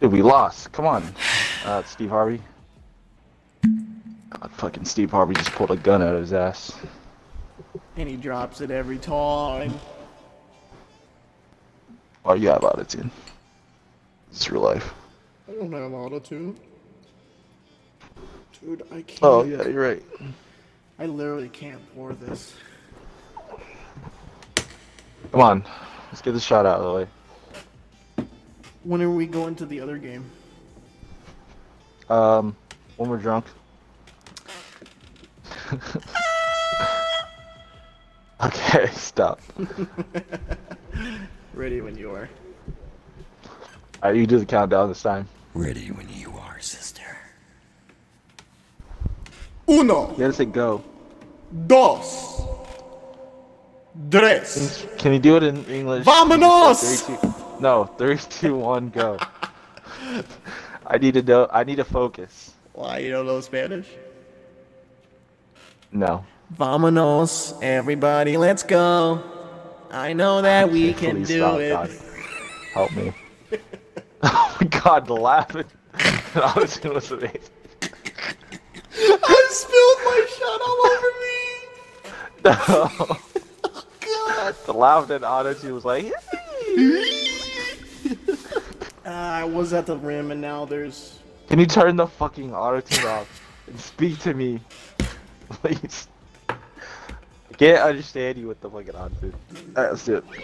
Dude, we lost. Come on. Uh, Steve Harvey. God, fucking Steve Harvey just pulled a gun out of his ass. And he drops it every time. Oh, you have attitude. It's real life. I don't have auto tune. Dude, I can't. Oh, yeah, you're right. I literally can't pour this. Come on. Let's get this shot out of the way. When are we going to the other game? Um, when we're drunk. okay, stop. Ready when you are. Alright, you do the countdown this time. Ready when you are, sister. Uno, You gotta say go. dos, tres. Can you do it in English? Vamonos! No, three, two, one, go. I need to know. I need to focus. Why you don't know Spanish? No. Vamonos, everybody, let's go. I know that we can do stop, it. God. Help me. oh my God, the laughing. that was, it was amazing. I spilled my shot all over me. No. God. The laugh and honesty was like, Uh, I was at the rim and now there's. can you turn the fucking auto tune off and speak to me, please? I can't understand you with the fucking auto tune. Alright, let's do it.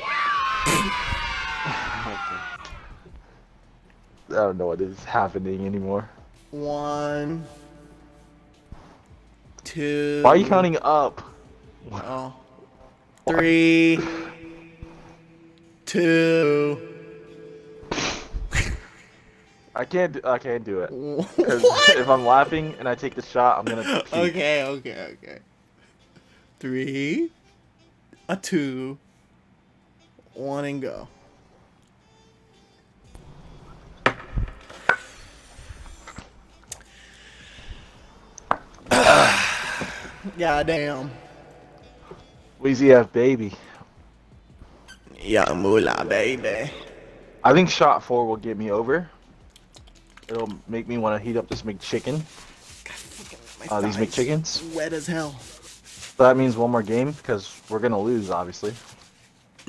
I don't know what is happening anymore. One, two. Why are you counting up? Oh. Three, two. I can't. do- I can't do it. if I'm laughing and I take the shot, I'm gonna. Puke. Okay, okay, okay. Three, a two, one, and go. God damn. Weezy F baby. Yeah, moolah, baby. I think shot four will get me over. It'll make me want to heat up this McChicken. My Uh, these thighs McChickens. Wet as hell. So that means one more game because we're gonna lose, obviously.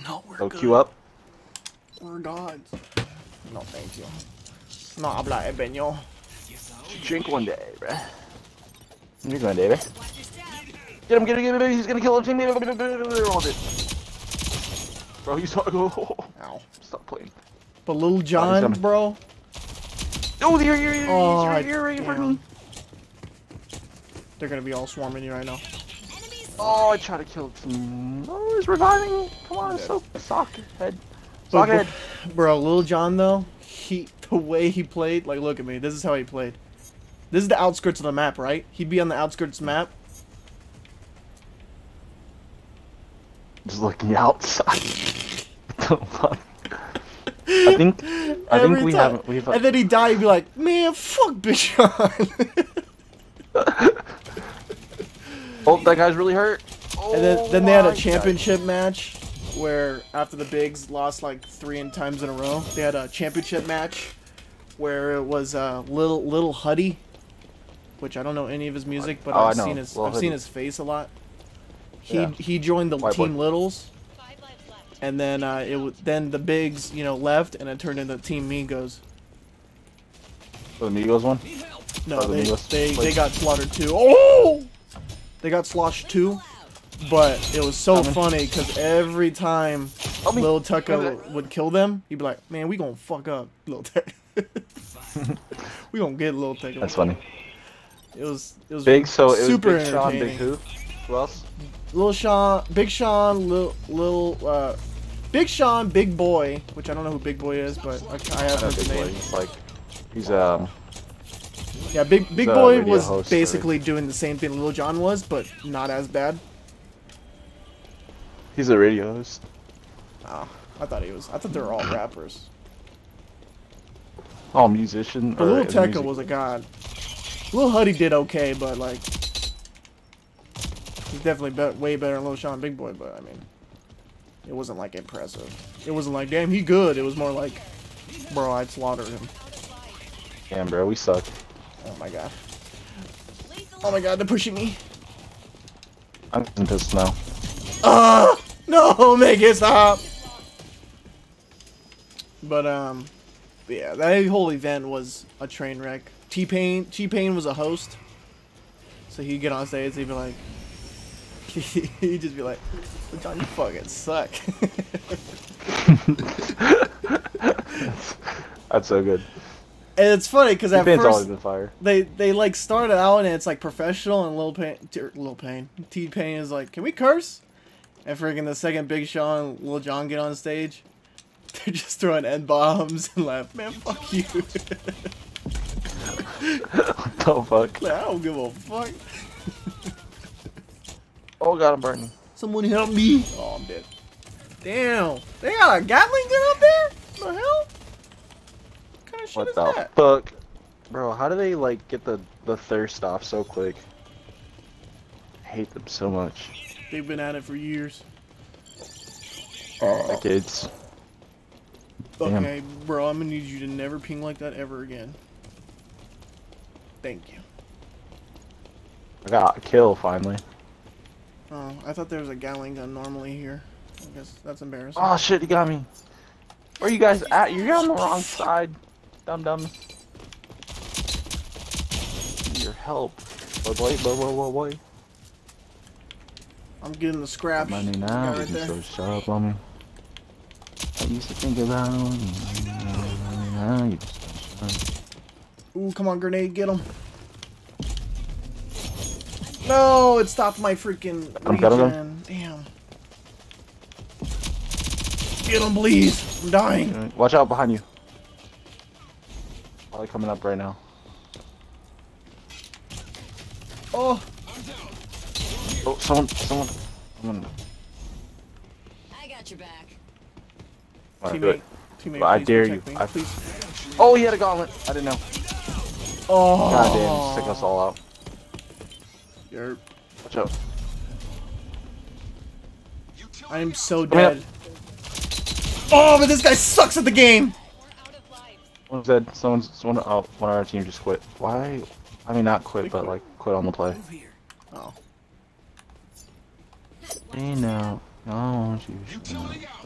No, we're So good. queue up. We're gods. No, thank you. No habla español. Drink one day, bruh. You're going, David. Get him, get him, get him. He's gonna kill him. Hold it. Bro, he's so. Ow. Stop playing. But Little John, coming. bro. Oh, here, here, here. Oh, he's right here, right in front of me. They're gonna be all swarming you right now. Oh, I tried to kill him. Oh, he's reviving. Come on, so sock head. But Sock head. bro, bro, Lil Jon though, he the way he played, like look at me. This is how he played. This is the outskirts of the map, right? He'd be on the outskirts map. Just looking outside. The fuck? I think I think Every we time. haven't we've And then he'd die, he'd be like, man, fuck Big Sean. Oh that guy's really hurt. and then, then they had Oh a my championship match where after the Bigs lost like three in times in a row, they had a championship match where it was uh, little little Huddy, which I don't know any of his music, but Oh, I I've seen his I've seen his face a lot. He Yeah. he joined the White boy. team Littles, and then uh, it w- then the Bigs you know left, and it turned into Team Migos. Oh, the Migos one. No, the they, Migos. they, they got slaughtered too. Oh! They got sloshed too, but it was so Coming. funny because every time Help me. Lil Tecca me would, would kill them, he'd be like, "Man, we gonna fuck up Lil Tecca. we gonna get Lil Tecca." That's funny. It was it was Big so it was super Big Sean, Big who? Who else? Lil Sean, Big Sean, Lil Lil uh, Big Sean, Big Boy, which I don't know who Big Boy is, but I, I have I know heard Big Boy. name. He's like he's um Yeah, Big Big Boy was basically doing the same thing Lil Jon was, but not as bad. he's a radio host. Oh, I thought he was. I thought they were all rappers. All musician. But Lil Tecca music- was a god. Lil Huddy did okay, but like he's definitely be way better than Lil Sean Big Boy. But I mean, it wasn't like impressive. It wasn't like damn he good. It was more like, bro, I'd slaughter him. Damn, bro, we suck. Oh my god. Oh my god, they're pushing me. I'm pissed now. Ah! No, make it stop! But, um, yeah, that whole event was a train wreck. T-Pain, T-Pain was a host. So he'd get on stage, he'd be like, he'd just be like, John, you fucking suck. That's so good. and it's funny, because at first, been fire. they, they like started out and it's like professional and Lil Pain, T- Lil Pain, T-Pain is like, can we curse? And freaking the second Big Sean and Lil Jon get on stage, they're just throwing N bombs and laugh. Man, fuck you. what the fuck? Like, I don't give a fuck. Oh god, I'm burning. Someone help me. Oh, I'm dead. Damn. They got a Gatling gun up there? What the hell? What kind of shit What is the that? fuck? Bro, how do they like get the, the thirst off so quick? I hate them so much. They've been at it for years. Decades. Damn. Okay, bro, I'm gonna need you to never ping like that ever again. Thank you. I got a kill finally. Oh, I thought there was a Gatling gun normally here. I guess that's embarrassing. Oh shit, he got me. Where you guys at? You're on the wrong side. Dum dum. Your help. Boy, boy, boy, boy, boy, boy. I'm getting the scraps. Money now, right you there. so sharp on me. I used to think about you. so sharp. Ooh, come on, grenade, get him. No, it stopped my freaking I'm got him. regen. Damn. Get him, please. I'm dying. Watch out behind you. Probably coming up right now. Oh, Oh, someone, someone, someone. I got your back. Alright, do teammate. it. Teammate, I dare you. Me, I- please. Oh, he had a gauntlet. I didn't know. Oh. God damn, stick us all out. You're, Watch out. I am so Coming up. dead. Oh, but this guy sucks at the game. We're out of lives. Someone said, someone's, someone, oh, one of our team just quit. Why? I mean, not quit, but like, quit on the play. Oh. Hey now, I want you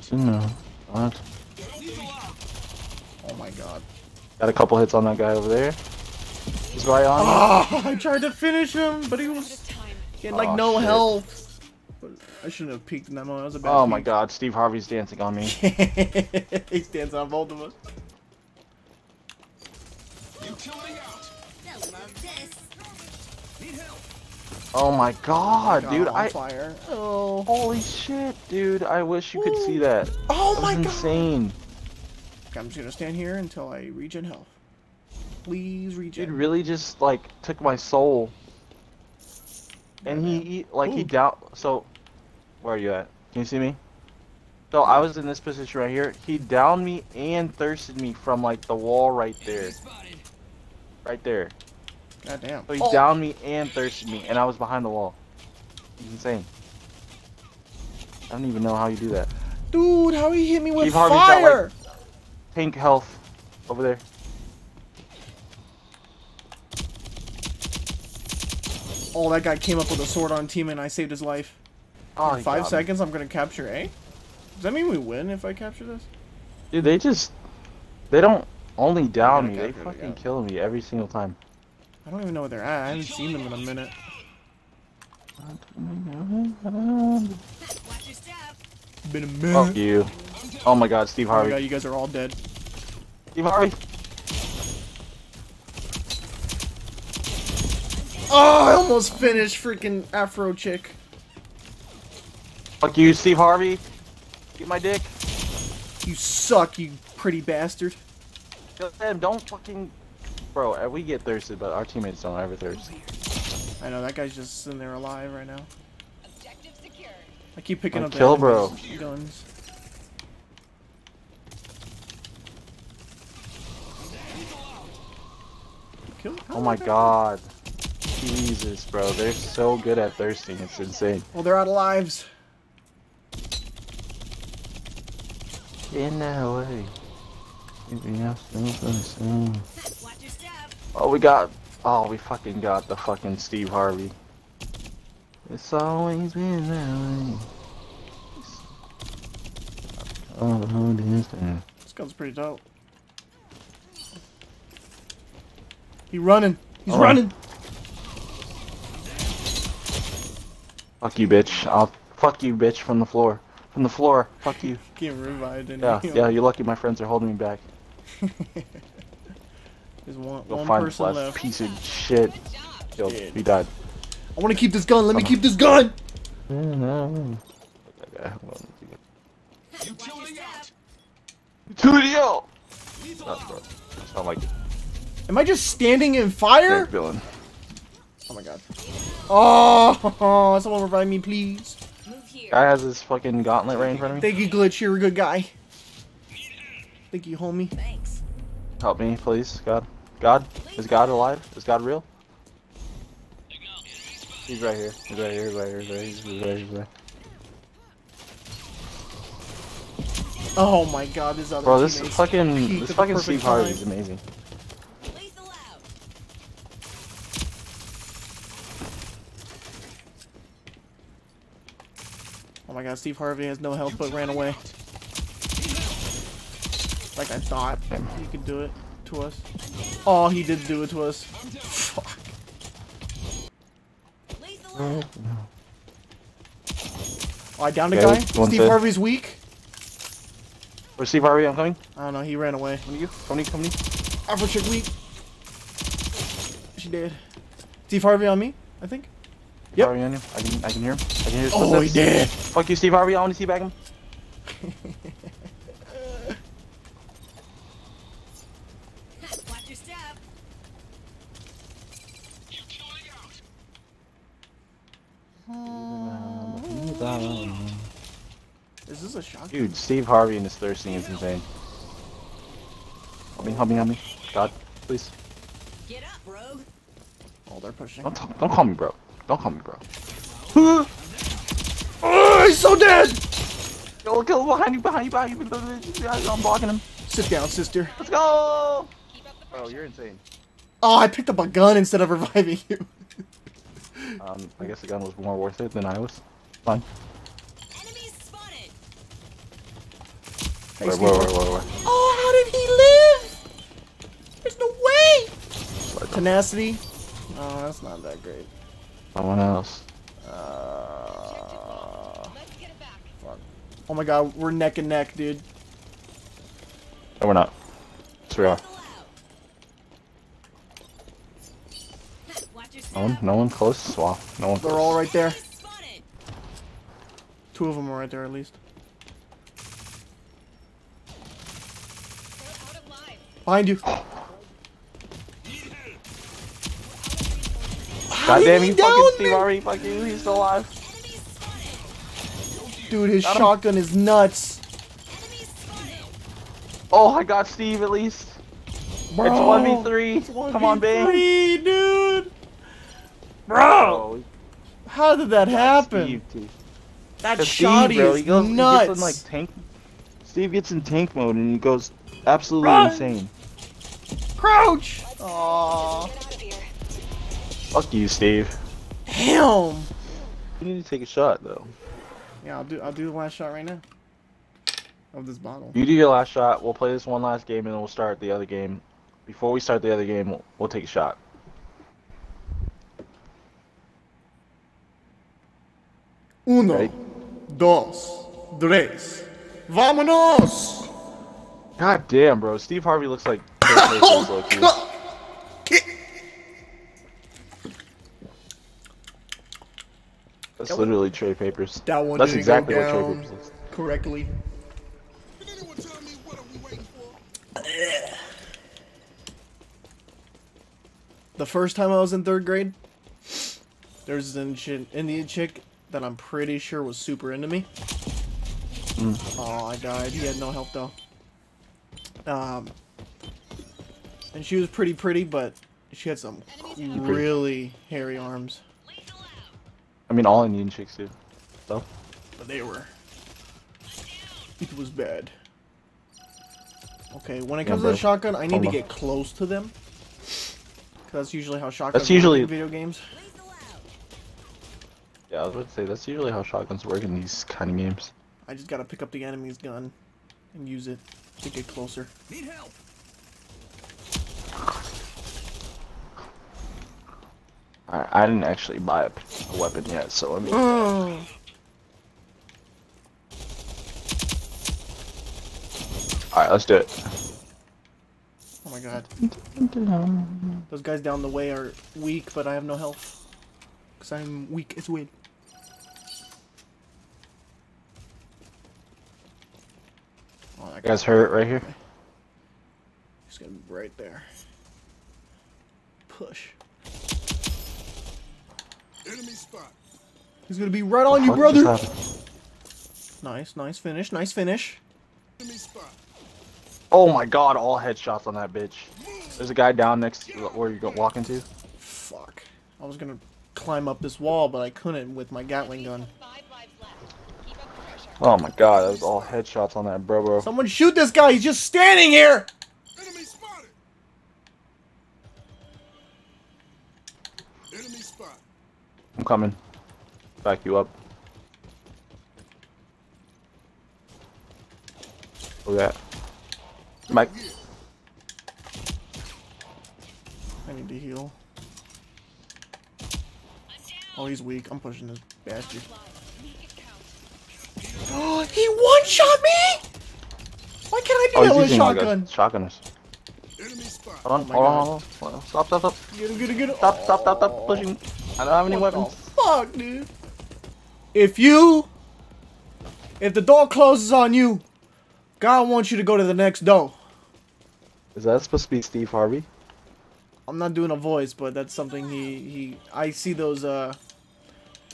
to know. What? Oh my god. Got a couple hits on that guy over there. He's right on Oh, ah, I tried to finish him, but he was This he had like Oh, no shit. health. I shouldn't have peeked in that moment. That was a bad Oh my god, Steve Harvey's dancing on me. he stands on both of us. They'll love this. Oh my god, God, dude, on I. fire. Oh. Holy shit, dude, I wish you could see that. Oh That my was god. insane. I'm just gonna stand here until I regen health. Please Dude regen. really just like took my soul. And he, he like he Ooh. down. So, where are you at? Can you see me? So I was in this position right here. He downed me and thirsted me from like the wall right there. Right there. God damn. So he Oh, downed me and thirsted me, and I was behind the wall. It's insane. I don't even know how you do that. Dude, how he hit me with Steve Harvey's got, like- fire? Tank health over there. Oh, that guy came up with a sword on team and I saved his life. Oh, In five seconds, I'm gonna capture A. Does that mean we win if I capture this? Dude, they just they don't only down me. They it, fucking kill me every single time. I don't even know where they're at. I haven't seen them in a minute. Watch your step. Been a minute. Fuck you. Oh my god, Steve Oh my Harvey. god, you guys are all dead. Steve Harvey. Oh, I almost finished freaking Afro chick. Fuck you, Steve Harvey. Get my dick. You suck, you pretty bastard. Kill. Don't fucking. Bro, uh, we get thirsted, but our teammates don't ever thirst. I know that guy's just sitting there alive right now. Objective secured. I keep picking up the kill, bro. guns. Kill? Oh my god. Jesus, bro. They're so good at thirsting. It's insane. Well, they're out of lives. In that way. Keeping us still the same. Watch your step. Oh, we got. Oh, we fucking got the fucking Steve Harvey. It's always been that way. Oh, this gun's pretty dope. He running. He's Alright. running. Fuck you, bitch. I'll fuck you, bitch, from the floor. From the floor. Fuck you. Getting revived and Yeah, yeah. You're lucky. My friends are holding me back. There's one, Go one find person left. piece of shit. Yo, he died. I want to keep this gun. Let me keep this gun. No. Okay, hold on. Watch your step. Studio. That's bro. Like Am I just standing in fire? Jake villain. Oh my god. Oh, someone revive me, please. Move here. Guy has his fucking gauntlet right in front of me. Thank you, Glitch. You're a good guy. Thank you, homie. Thanks. Help me, please, God. God, is God alive? Is God real? He's right here. He's right here. He's right here. He's right here. He's right here. He's right. Oh my god, this other Bro, this teammate's fucking this fucking Steve Harvey is amazing. Lethal out. Oh Oh my god, Steve Harvey has no health but ran away. Like I thought he could do it to us. Oh, he did do it to us. Fuck. Oh, I downed a Okay, guy. Steve. Harvey's weak. Where's Steve Harvey? I'm coming. I don't know, he ran away. Come to you. Come to you. Come to you. Alpha chick weak. She did. Steve Harvey on me, I think. Yep. Harvey on you. I can I can hear him. I can hear his Oh, he footsteps. Did. Fuck you, Steve Harvey. I want to see back him. Watch your step. Is this a shotgun? Dude, Steve Harvey and his thirsting is insane. Help me, help me, help me. God, please. Get up, bro. Oh, they're pushing. Don't, don't call me bro. Don't call me bro. Oh, so dead! Kill, kill behind you, behind you, behind you. I'm blocking him. Sit down, sister. Let's go! Bro, you're insane. Oh, I picked up a gun instead of reviving you. Um, I guess the gun was more worth it than I was. Fine. Enemies spotted. Hey, Where, Steve where, Harvey. where, where, where? Oh, how did he live? There's no way! Tenacity? Oh, that's not that great. Someone else. Uh, Let's get it back. fuck. Oh my god, we're neck and neck, dude. No, we're not. Yes, we are. Lethal out. Watch your step. No one, no one close. Wow, no one They're close. all right there. Two of them are right there at least. They're out of lives. Behind you. God damn he you, fucking Steve? Harvey. Fuck you, he's still alive. Enemies spotted. Dude, his Got him. shotgun is nuts. Oh, I got Steve at least. Bro. It's 1v3. Come on, babe. Dude. Bro. Oh. How did that happen? Steve, dude. That Cause shotty Steve, is he goes, nuts. He gets in like tank. Steve gets in tank mode and he goes absolutely Run. insane. Crouch. Aww. get out of here. Fuck you, Steve. Damn. You need to take a shot though. Yeah, I'll do. I'll do the last shot right now. Of this bottle. You do your last shot. We'll play this one last game and then we'll start the other game. Before we start the other game, we'll, we'll take a shot. Uno, Ready? dos, tres. Vámonos. God damn, bro. Steve Harvey looks like. Oh, That's literally Trey Papers. That one That's didn't exactly go what Trey Papers is. correctly. The first time I was in third grade, there's this Indian Indian chick that I'm pretty sure was super into me. Oh, I died. He had no help though. Um, and she was pretty pretty, but she had some really hairy arms. Lethal out. I mean, all Indian chicks do. So, But they were. It was bad. Okay, when it Yeah, comes to the shotgun, I need to Hold on. get close to them. Cause That's usually how shotguns That's usually- work in video games. Yeah, I was about to say that's usually how shotguns work in these kind of games. I just gotta pick up the enemy's gun and use it to get closer. Need help. I, I didn't actually buy a, a weapon yet, so let me. Oh. All right, let's do it. Oh my god. Those guys down the way are weak, but I have no health. Because I'm weak as wind. Oh, that You guys hurt right here. He's gonna be right there. Push. Enemy spot. He's gonna be right on you, brother. Nice, nice finish, nice finish. Enemy spot. Oh my god, all headshots on that bitch. There's a guy down next to where you go walking to. Fuck. I was gonna climb up this wall, but I couldn't with my Gatling gun. Five lives left. Keep up the pressure. Oh my god, that was all headshots on that bro bro. Someone shoot this guy! He's just standing here! Enemy spotted. Enemy spot. I'm coming. Back you up. Look at that. Mike. I need to heal. Oh, he's weak. I'm pushing this bastard. Lives. Make it count. Oh, he one-shot me! Why can't I do Oh, that with a using like shotgun? a shotgunners. Enemy spot. Hold on, Oh my hold on, God. hold on, hold on. Stop, stop, stop. Get him, get him, get him. Stop, stop, stop, stop Oh. pushing. I don't have any What the weapons. fuck, dude? If you, if the door closes on you, God wants you to go to the next door. Is that supposed to be Steve Harvey? I'm not doing a voice, but that's something he he. I see those. Uh.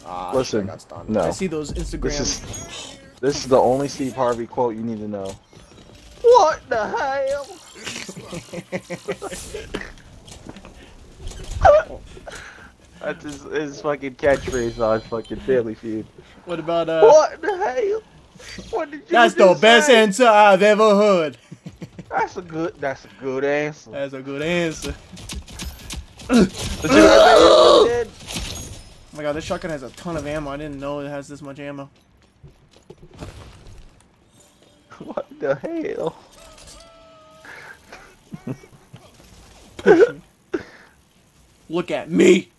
Ah, shit, I Listen, no. I see those Instagram. This is this is the only Steve Harvey quote you need to know. What the hell? That's his, his fucking catchphrase on fucking Family Feud. What about uh? What the hell? What did you That's the just best answer I've ever heard. That's a good. That's a good answer. That's a good answer. Did you hear that man did? Oh my god, this shotgun has a ton of ammo. I didn't know it has this much ammo. What the hell? Look at me.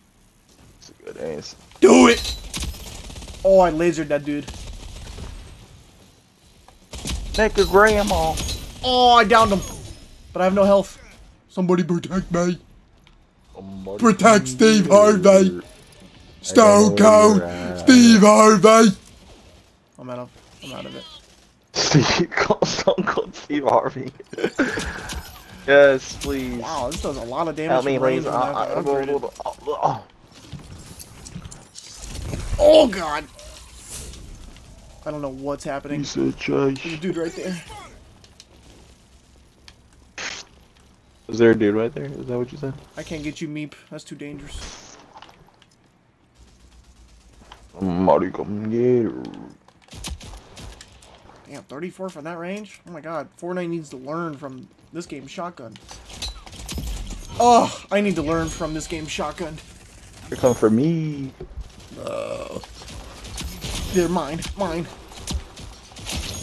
That's a good answer. Do it. Oh, I lasered that dude. Make a grandma. Oh, I downed him. But I have no health. Somebody protect me. Protect Steve Harvey. Stone Cold Steve Harvey. I'm out of I'm out of it. Steve call Stone Cold Steve Harvey. yes, please. Wow, this does a lot of damage. Help me, from range please. when I Uh, uh, upgraded. oh, Oh Oh, god. I don't know what's happening. Piece of trash. There's a dude right there. Is there a dude right there? Is that what you said? I can't get you, Meep. That's too dangerous. Somebody come get her. Damn, 34 from that range? Oh my god. Fortnite needs to learn from this game shotgun. Oh, I need to learn from this game shotgun. You're coming for me. Uh, They're mine. Mine.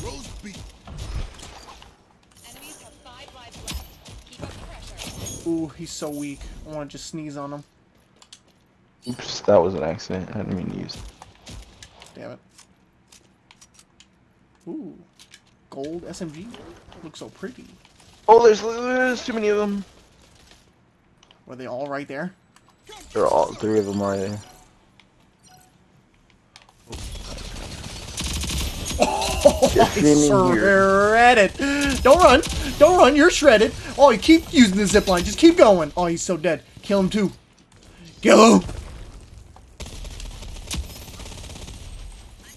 Rose beat. Enemies have five lives left. Keep up the pressure. Ooh, he's so weak. I want to just sneeze on him. Oops, that was an accident. I didn't mean to use it. Damn it. Ooh. Gold SMG? Looks so pretty. Oh, there's, there's too many of them. Were they all right there? They're all three of them are there. Get in here. It's shredded. Don't run. Don't run. You're shredded. Oh, you keep using the zip line. Just keep going. Oh, he's so dead. Kill him too. Kill him.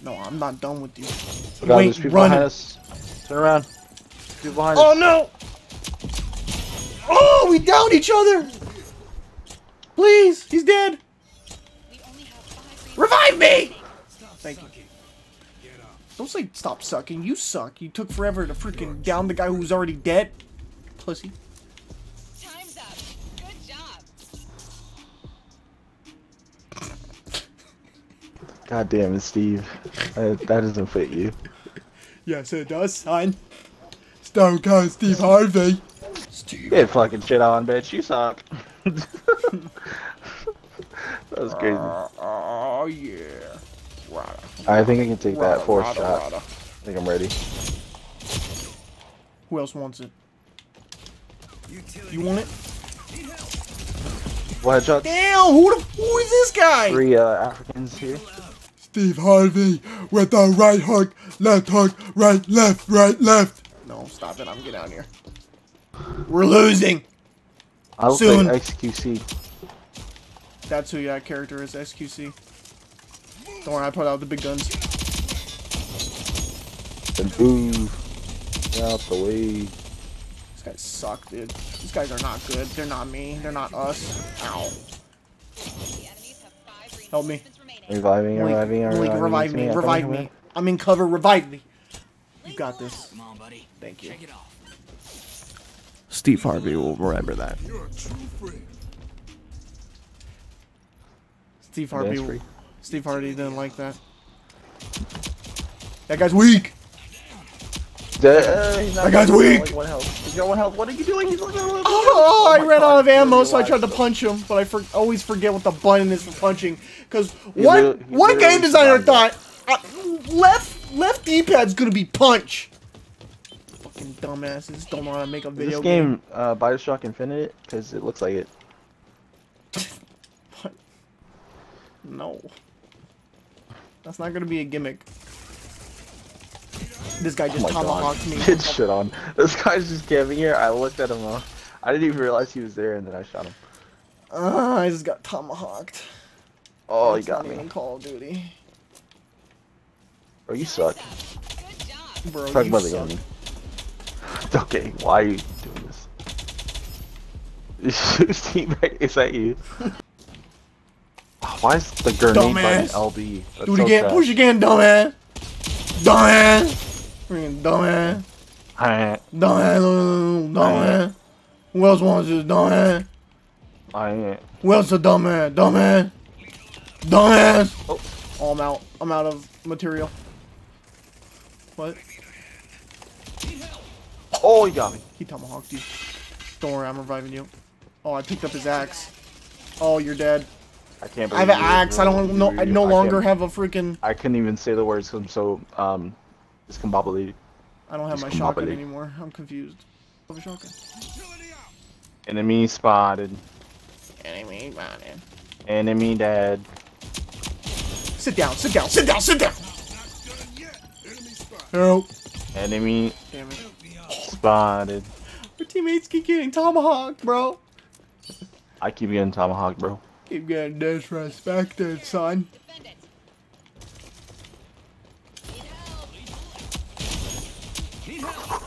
No, I'm not done with you. Oh God, Wait, people run. behind us. Turn around. People behind Oh us. no! Oh, we downed each other. Please, he's dead. We only have five Revive me. Stop Thank you. Don't say stop sucking. You suck. You took forever to freaking down the guy who's already dead. Pussy. Time's up. Good job. God damn it, Steve. that, that doesn't fit you. Yes, it does, son. Stone Cold Steve Harvey. Steve. Get fucking shit on, bitch. You suck. that was crazy. Uh, oh, yeah. Rada. I think I can take that Rada, fourth rada, shot. rada. I think I'm ready. Who else wants it? You want it? One headshot. Damn, who the, who is this guy? Three uh, Africans here. Steve Harvey with the right hook, left hook, right, left, right, left. No, stop it. I'm getting out of here. We're losing. I'll Soon. like XQC. That's who your character is, SQC. Don't worry, I put out the big guns. And move. Get out the way. These guys suck, dude. These guys are not good. They're not me. They're not us. Ow. The enemies have five Help me. Reviving, Malik, reviving, Malik, reviving. revive me. I'm Revive coming, me. I'm in cover. Revive me. You got this. Come on, buddy. Thank you. Check it off. Steve Harvey will remember that. You're a true friend. Steve coming. Harvey. Steve Hardy didn't like that. That guy's weak. Uh, That guy's he's got, weak. One health. He's got one health. What are you doing? He's looking at Oh, I ran God, out of ammo, so I tried to punch him, but I for- always forget what the button is for punching. Because what lit- what literally game designer thought uh, left left D-pad's gonna be punch? Fucking dumbasses don't know how to make a Is video this game uh, Bioshock Infinite? Because it looks like it. No. That's not gonna be a gimmick. This guy just Oh tomahawked me. Get shit on. This guy's just camping here. I looked at him. I didn't even realize he was there, and then I shot him. Uh, I just got tomahawked. Oh, he That's got not me. even Call of Duty. Bro, you suck. Bro, Talk you about the suck. enemy. okay, why are you doing this? Is that you? Why is the grenade button Dumbass. LB? That's Do it so again. trash. Push again, dumbass. Dumbass. Freaking dumbass. I Dumbass. Dumbass. Who else wants this? Dumbass. I ain't. Who else a dumbass? Dumbass. Dumbass. Oh. Oh, I'm out. I'm out of material. What? Oh, he got me. He tomahawked you. Don't worry, I'm reviving you. Oh, I picked up his axe. Oh, you're dead. I can't believe I have an axe. I don't no. I no I longer have a freaking. I couldn't even say the words. I'm so um discombobulated. I don't have my shotgun anymore. I'm confused. I have a shotgun. Enemy spotted. Enemy spotted. Enemy dead. Sit down. Sit down. Sit down. Sit down. Help. Enemy Damn it. spotted. Our teammates keep getting tomahawked, bro. I keep getting tomahawk, bro. Keep getting disrespected, son. Defend it. Need help.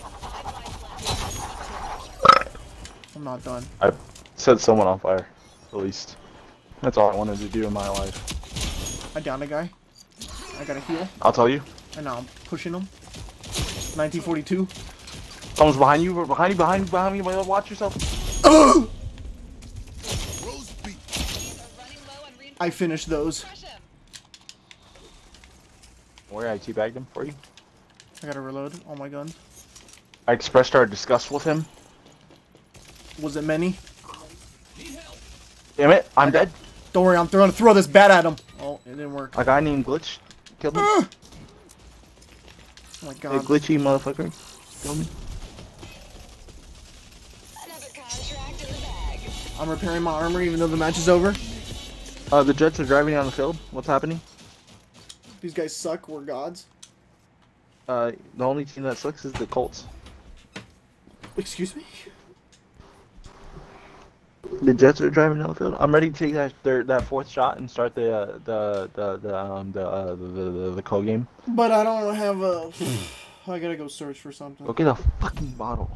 I'm not done. I set someone on fire, at least. That's all I wanted to do in my life. I downed a guy. I got a heal, I'll tell you. and now I'm pushing him. 1942. Someone's behind you, behind you, behind you, behind you. Watch yourself. Oh! Roast beef. Enemies are running low on reinforcements. I finished those. Where I teabagged him for you. I gotta reload all my guns. I expressed our disgust with him. Was it many? Damn it, I'm dead. Don't worry, I'm throwing throw this bat at him. Oh, it didn't work. A guy named Glitch killed me. Ah! Oh my Hey, god. glitchy motherfucker. Killed me. Another contract in the bag. I'm repairing my armor even though the match is over. Uh, the Jets are driving down the field. What's happening? These guys suck. We're gods. Uh, the only team that sucks is the Colts. Excuse me? The Jets are driving down the field. I'm ready to take that third, that fourth shot and start the uh, the the the um the uh, the, the the the co game. But I don't have a. I gotta go search for something. Go get a fucking bottle.